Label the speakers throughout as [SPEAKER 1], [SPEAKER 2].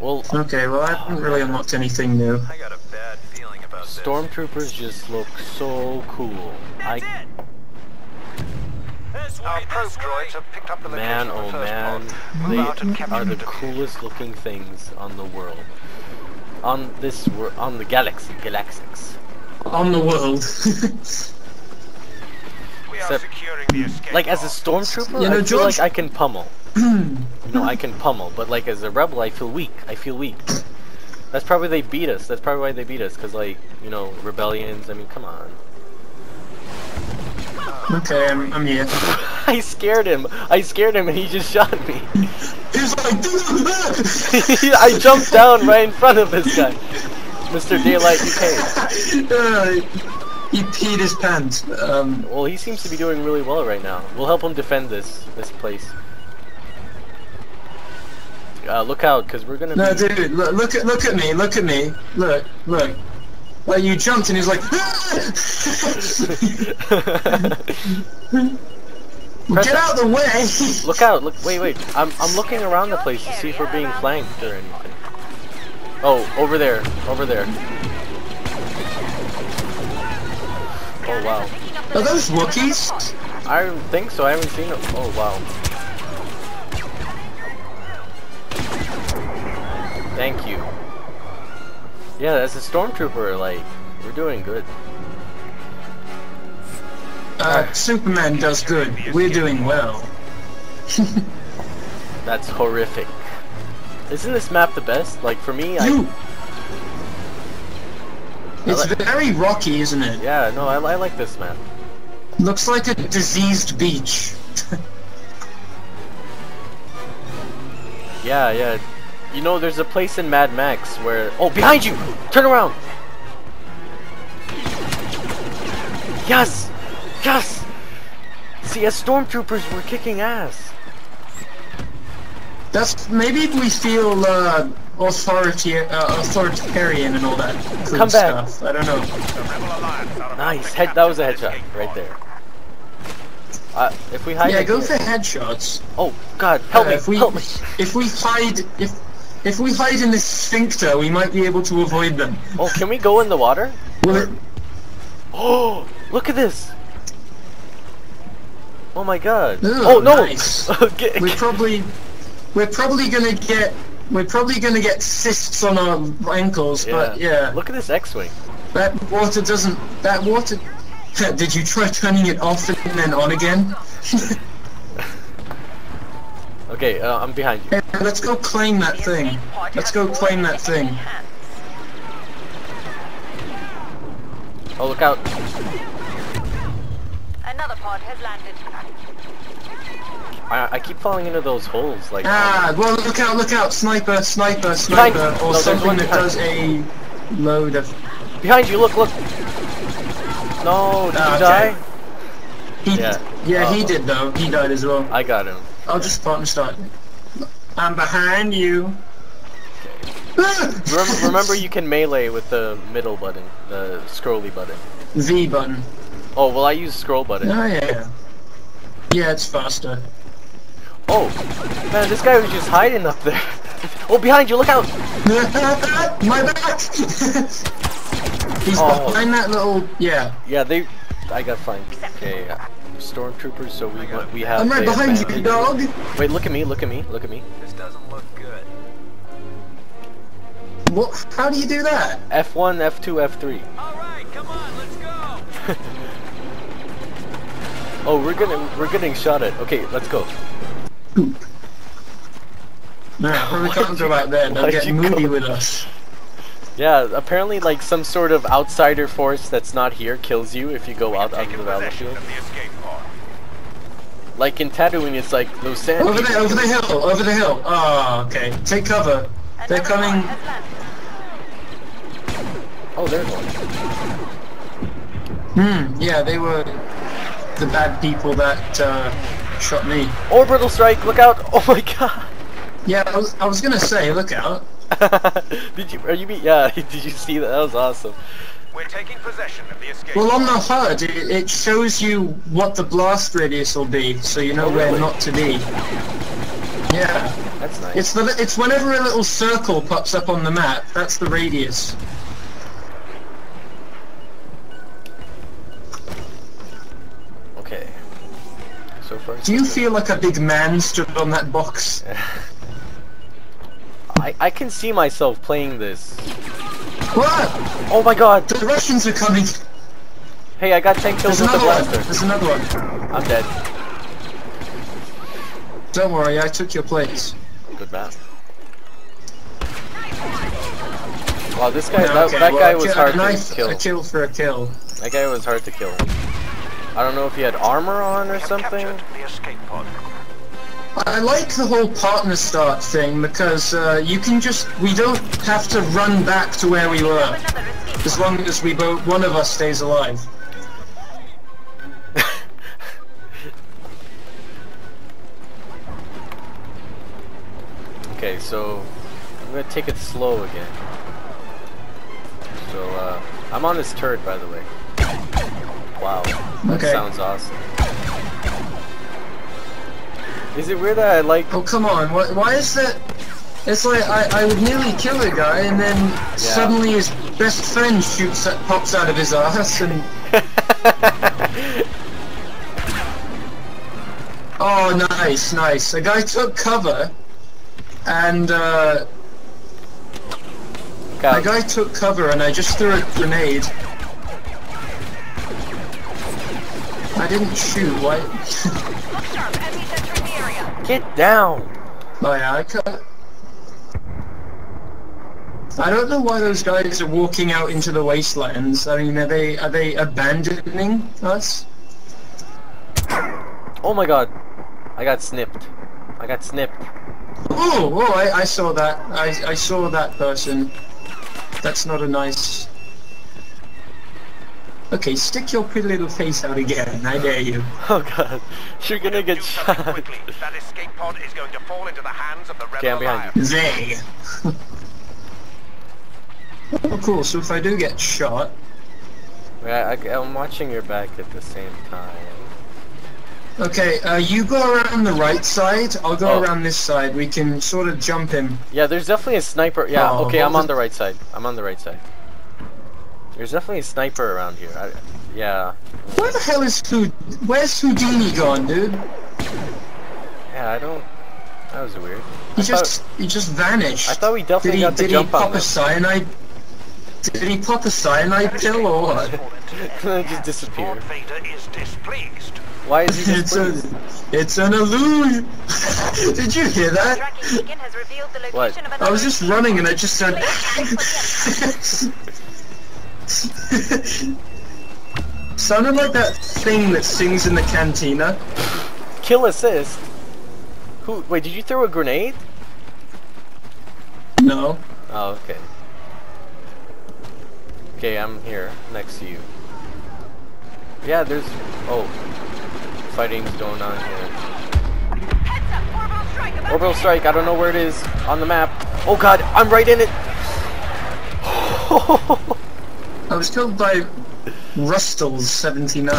[SPEAKER 1] Well,
[SPEAKER 2] Okay, well I haven't really unlocked anything new.
[SPEAKER 3] I got a bad feeling about this.
[SPEAKER 1] stormtroopers just look so cool. I
[SPEAKER 3] Our probe droids have picked up the
[SPEAKER 1] man,
[SPEAKER 3] location
[SPEAKER 1] oh
[SPEAKER 3] of the oh first
[SPEAKER 1] man, they
[SPEAKER 3] out and
[SPEAKER 1] are the coolest looking things on the world. On this wor- on the galaxy, galaxics.
[SPEAKER 2] On the world.
[SPEAKER 3] We are
[SPEAKER 1] Except-
[SPEAKER 3] securing the escape
[SPEAKER 1] Like as a stormtrooper,
[SPEAKER 2] You know,
[SPEAKER 1] I feel like I can pummel. you know, I can pummel, but like as a rebel, I feel weak. I feel weak. That's probably they beat us. That's probably why they beat us, cause like you know rebellions. I mean, come on.
[SPEAKER 2] okay, I'm, I'm here.
[SPEAKER 1] I scared him. I scared him, and he just shot me.
[SPEAKER 2] He's like,
[SPEAKER 1] I jumped down right in front of this guy, Mr. Daylight UK.
[SPEAKER 2] uh, he peed his pants. Um,
[SPEAKER 1] Well, he seems to be doing really well right now. We'll help him defend this this place. Uh, look out, cause we're gonna.
[SPEAKER 2] no,
[SPEAKER 1] be...
[SPEAKER 2] dude, look, look at look at me, look at me, look, look. Like you jumped and he was like, get out the way.
[SPEAKER 1] look out! Look, wait, wait. I'm I'm looking around the place to see if we're being flanked or anything. Oh, over there, over there. Oh wow.
[SPEAKER 2] Are those Wookiees?
[SPEAKER 1] I think so. I haven't seen them. Oh wow. Thank you. Yeah, as a stormtrooper, like we're doing good.
[SPEAKER 2] Uh, Superman does good. We're doing well.
[SPEAKER 1] That's horrific. Isn't this map the best? Like for me, I
[SPEAKER 2] You. It's
[SPEAKER 1] like-
[SPEAKER 2] very rocky, isn't it?
[SPEAKER 1] yeah, no, I, I like this map.
[SPEAKER 2] Looks like a diseased beach.
[SPEAKER 1] Yeah, yeah. You know, there's a place in Mad Max where oh, behind you! Turn around! Yes, yes. See, as stormtroopers, we're kicking ass.
[SPEAKER 2] That's maybe we feel uh, authority, uh, authoritarian and all that
[SPEAKER 1] Come back.
[SPEAKER 2] stuff. I don't know.
[SPEAKER 3] The Rebel Alliance are about
[SPEAKER 1] Nice. Head. That was a headshot right there. Uh, if we hide.
[SPEAKER 2] Yeah, go for headshots.
[SPEAKER 1] Oh God, help
[SPEAKER 2] Uh,
[SPEAKER 1] me!
[SPEAKER 2] if we
[SPEAKER 1] Help me!
[SPEAKER 2] if we hide if if we hide in this sphincter, we might be able to avoid them.
[SPEAKER 1] Oh, can we go in the water?
[SPEAKER 2] Will?
[SPEAKER 1] Oh, look at this! Oh my God!
[SPEAKER 2] Ooh,
[SPEAKER 1] oh no!
[SPEAKER 2] nice. We're probably we're probably gonna get we're probably gonna get cysts on our ankles, but yeah,
[SPEAKER 1] Look at this X-wing.
[SPEAKER 2] that water doesn't that water. Did you try turning it off and then on again?
[SPEAKER 1] Okay, uh, I'm behind you.
[SPEAKER 2] Hey, let's go claim that thing. Let's go claim that thing.
[SPEAKER 1] Oh, look out!
[SPEAKER 4] Another pod has landed.
[SPEAKER 1] I, I keep falling into those holes. Like,
[SPEAKER 2] Ah, well, look out, look out, sniper, sniper, sniper,
[SPEAKER 1] Behind-
[SPEAKER 2] or
[SPEAKER 1] no,
[SPEAKER 2] something that does a load of.
[SPEAKER 1] behind you! Look, look! No, did
[SPEAKER 2] Ah,
[SPEAKER 1] you
[SPEAKER 2] okay.
[SPEAKER 1] die?
[SPEAKER 2] He,
[SPEAKER 1] Yeah.
[SPEAKER 2] yeah, he
[SPEAKER 1] Uh-oh.
[SPEAKER 2] did though. He died as well.
[SPEAKER 1] I got him.
[SPEAKER 2] I'll just start and start. I'm behind you.
[SPEAKER 1] Remember, remember, you can melee with the middle button, the scrolly button.
[SPEAKER 2] V button.
[SPEAKER 1] Oh, well, I use scroll button.
[SPEAKER 2] Oh yeah. Yeah, it's faster.
[SPEAKER 1] Oh, man, this guy was just hiding up there. oh, behind you! Look out!
[SPEAKER 2] My back. He's
[SPEAKER 1] Oh.
[SPEAKER 2] behind that little. Yeah.
[SPEAKER 1] Yeah, they. I got fine. Okay, yeah. Stormtroopers. So we we have.
[SPEAKER 2] I'm right
[SPEAKER 1] the
[SPEAKER 2] behind you, dog.
[SPEAKER 1] Wait, look at me! Look at me! Look at me!
[SPEAKER 3] This doesn't look good.
[SPEAKER 2] What? How do you do that?
[SPEAKER 1] F1, F2, F3.
[SPEAKER 3] All right, come on, let's go.
[SPEAKER 1] Oh, we're getting we're getting shot at. Okay, let's go.
[SPEAKER 2] No, probably can't go back there. They'll
[SPEAKER 1] Why'd
[SPEAKER 2] get moody with us.
[SPEAKER 1] Yeah, apparently like some sort of outsider force that's not here kills you if you go out onto the
[SPEAKER 3] possession
[SPEAKER 1] battlefield.
[SPEAKER 3] of the escape pod.
[SPEAKER 1] Like in Tatooine, it's like those sand.
[SPEAKER 2] Over there, over the hill, over the hill. Oh, okay. Take cover. They're coming.
[SPEAKER 4] has landed.
[SPEAKER 1] Oh, there's one.
[SPEAKER 2] Hmm. Yeah, they were the bad people that uh, shot me.
[SPEAKER 1] Orbital strike! Look out! Oh my god!
[SPEAKER 2] Yeah, I was, I was gonna say, look out.
[SPEAKER 1] did you? Are you? Be, yeah. Did you see that? That was awesome.
[SPEAKER 3] We're taking possession of the escape
[SPEAKER 2] Well, on the HUD, it, it shows you what the blast radius will be, so you know
[SPEAKER 1] Oh,
[SPEAKER 2] where
[SPEAKER 1] really?
[SPEAKER 2] not to be. Yeah.
[SPEAKER 1] That's nice.
[SPEAKER 2] It's the it's whenever a little circle pops up on the map. That's the radius.
[SPEAKER 1] Okay. So far.
[SPEAKER 2] Do you feel like a big man stood on that box?
[SPEAKER 1] I I can see myself playing this.
[SPEAKER 2] What?
[SPEAKER 1] Oh my god!
[SPEAKER 2] The Russians are coming.
[SPEAKER 1] Hey, I got 10 kills
[SPEAKER 2] There's
[SPEAKER 1] with the
[SPEAKER 2] another one.
[SPEAKER 1] blaster.
[SPEAKER 2] There's another one.
[SPEAKER 1] I'm dead.
[SPEAKER 2] Don't worry, I took your place.
[SPEAKER 1] Good map. Wow, this guy,
[SPEAKER 2] Yeah,
[SPEAKER 1] that,
[SPEAKER 2] okay,
[SPEAKER 1] that
[SPEAKER 2] well,
[SPEAKER 1] guy
[SPEAKER 2] a
[SPEAKER 1] was hard
[SPEAKER 2] a knife,
[SPEAKER 1] to kill.
[SPEAKER 2] A kill for a kill.
[SPEAKER 1] That guy was hard to kill. I don't know if he had armor on or
[SPEAKER 3] We have
[SPEAKER 1] something.
[SPEAKER 2] I like the whole partner start thing because uh, you can just we don't have to run back to where we were as long as we both one of us stays alive.
[SPEAKER 1] Okay, so I'm gonna take it slow again. So uh, I'm on this turret, by the way. Wow, that
[SPEAKER 2] Okay.
[SPEAKER 1] sounds awesome. Is it weird that I like?
[SPEAKER 2] Oh come on! Why, why is that? It's like I, I would nearly kill a guy and then suddenly his best friend shoots at, pops out of his ass and oh nice nice a guy took cover and uh, a guy took cover and I just threw a grenade. I didn't shoot. Why?
[SPEAKER 1] get down!
[SPEAKER 2] Oh yeah, I cut. I don't know why those guys are walking out into the wastelands. I mean, are they are they abandoning us?
[SPEAKER 1] Oh my God, I got snipped. I got snipped.
[SPEAKER 2] Oh, oh, I, I saw that. I I saw that person. That's not a nice. Okay, stick your pretty little face out again. I dare you.
[SPEAKER 1] Oh God, you're gonna get shot.
[SPEAKER 3] quickly. That escape pod is going to fall into the hands of the rebel
[SPEAKER 1] Okay, I'm behind
[SPEAKER 3] alliance.
[SPEAKER 2] They. oh, cool. So if I do get shot,
[SPEAKER 1] Yeah, I, I'm watching your back at the same time.
[SPEAKER 2] okay, uh, you go around the right side. I'll go
[SPEAKER 1] Oh.
[SPEAKER 2] around this side. We can sort of jump him.
[SPEAKER 1] Yeah, there's definitely a sniper. Yeah,
[SPEAKER 2] Oh,
[SPEAKER 1] okay, I'm on the right side. I'm on the right side. There's definitely a sniper around here. I, yeah,
[SPEAKER 2] Where the hell is Houd? Where's Houdini gone, dude?
[SPEAKER 1] yeah, I don't. That was weird.
[SPEAKER 2] He
[SPEAKER 1] I
[SPEAKER 2] just he just vanished.
[SPEAKER 1] I thought we
[SPEAKER 2] did
[SPEAKER 1] definitely
[SPEAKER 2] he
[SPEAKER 1] got the
[SPEAKER 2] did he pop
[SPEAKER 1] on
[SPEAKER 2] a
[SPEAKER 1] them.
[SPEAKER 2] cyanide? Did he pop a cyanide pill or what?
[SPEAKER 1] Then it just disappear.
[SPEAKER 3] Lord Vader is displeased.
[SPEAKER 1] Why is he
[SPEAKER 2] it's a it's an illusion. did you hear that?
[SPEAKER 4] Tracking beacon has revealed the
[SPEAKER 1] What?
[SPEAKER 2] I was just running and I just said. Sounded like that thing that sings in the cantina.
[SPEAKER 1] Kill assist. Who? Wait, did you throw a grenade?
[SPEAKER 2] No.
[SPEAKER 1] Oh, okay. Okay, I'm here next to you. Yeah, there's. Oh, fighting's going on here.
[SPEAKER 4] Heads up, orbital strike
[SPEAKER 1] Orbital strike. I don't know where it is on the map. Oh God, I'm right in it.
[SPEAKER 2] I was killed by Rustles 79.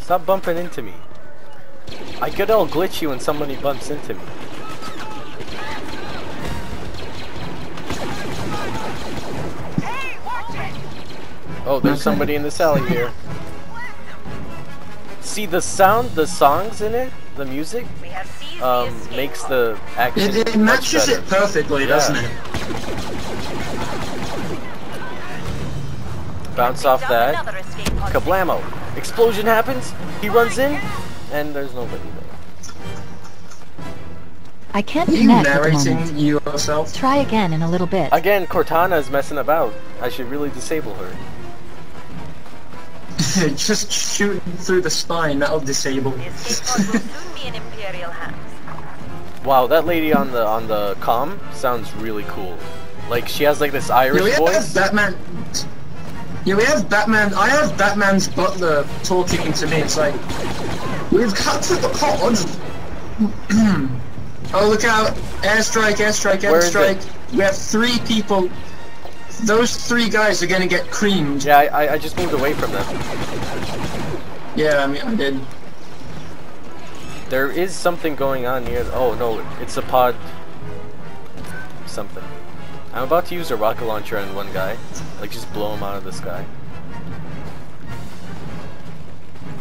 [SPEAKER 1] Stop bumping into me. I get all glitchy when somebody bumps into me.
[SPEAKER 4] Hey, watch it!
[SPEAKER 1] Oh, there's somebody in this alley here. See the sound, the songs in it, the music,
[SPEAKER 4] We have seized
[SPEAKER 1] um, makes the action
[SPEAKER 2] It, it matches
[SPEAKER 1] better.
[SPEAKER 2] it perfectly,
[SPEAKER 1] Yeah.
[SPEAKER 2] doesn't it?
[SPEAKER 1] Bounce off that.
[SPEAKER 4] another escape pod.
[SPEAKER 1] Kablamo! Explosion happens. He runs in, and there's nobody there.
[SPEAKER 5] I can't
[SPEAKER 2] Are you
[SPEAKER 5] connect at the
[SPEAKER 2] narrating yourself?
[SPEAKER 5] Try again in a little bit.
[SPEAKER 1] Again, Cortana is messing about. I should really disable her.
[SPEAKER 2] Just shooting through the spine, that'll disable.
[SPEAKER 4] The escape pod will soon be in Imperial hands.
[SPEAKER 1] Wow, that lady on the on the comm sounds really cool. Like she has like this Irish
[SPEAKER 2] Yeah, we
[SPEAKER 1] Irish
[SPEAKER 2] have
[SPEAKER 1] voice.
[SPEAKER 2] Batman. Yeah, we have Batman. I have Batman's butler talking to me. It's like, we've cut to the pod. oh, look out! Airstrike! Airstrike!
[SPEAKER 1] Where is
[SPEAKER 2] Airstrike! We have three people. Those three guys are gonna get creamed.
[SPEAKER 1] Yeah, I, I, I just moved away from them.
[SPEAKER 2] Yeah, I mean, I did.
[SPEAKER 1] There is something going on near. Oh no, it's a pod. Something. I'm about to use a rocket launcher on one guy, like just blow him out of the sky.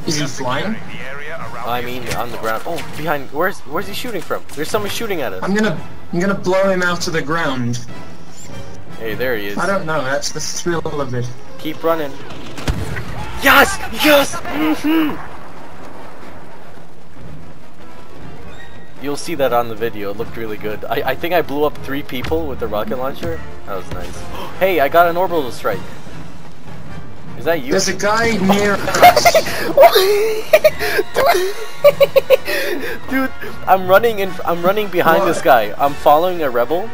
[SPEAKER 2] Is he flying?
[SPEAKER 3] Securing the area around
[SPEAKER 1] I mean, on the ground. Oh, behind. Where's Where's he shooting from? There's someone shooting at us.
[SPEAKER 2] I'm gonna, I'm gonna blow him out of the ground.
[SPEAKER 1] Hey, there he is.
[SPEAKER 2] I don't know. That's the thrill of it.
[SPEAKER 1] Keep running. Yes! Yes! hmm You'll see that on the video. It looked really good. I, I think I blew up three people with the rocket launcher. That was nice. hey, I got an orbital strike. Is that you?
[SPEAKER 2] There's a guy near us.
[SPEAKER 1] Dude, I'm running in. I'm running behind this guy. I'm following a rebel,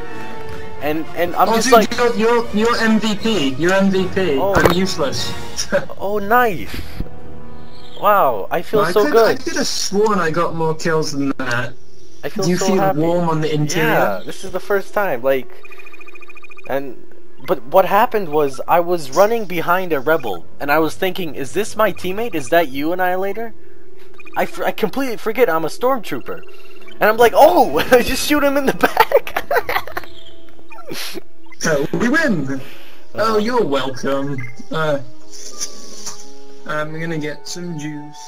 [SPEAKER 1] and and I'm
[SPEAKER 2] oh,
[SPEAKER 1] just
[SPEAKER 2] dude,
[SPEAKER 1] like,
[SPEAKER 2] you're, you're, you're MVP. You're MVP.
[SPEAKER 1] Oh.
[SPEAKER 2] I'm useless.
[SPEAKER 1] oh, nice. Wow, I feel
[SPEAKER 2] I
[SPEAKER 1] so
[SPEAKER 2] could, I could have sworn I got more kills than that.
[SPEAKER 1] I feel
[SPEAKER 2] Do you
[SPEAKER 1] so
[SPEAKER 2] feel
[SPEAKER 1] happy.
[SPEAKER 2] warm on the interior?
[SPEAKER 1] Yeah, this is the first time. Like, and but what happened was I was running behind a rebel, and I was thinking, is this my teammate? Is that you, Annihilator? I, I completely forget I'm a stormtrooper, and I'm like, oh, I just shoot him in the back.
[SPEAKER 2] So we win. Oh, you're welcome. Uh, I'm gonna get some juice.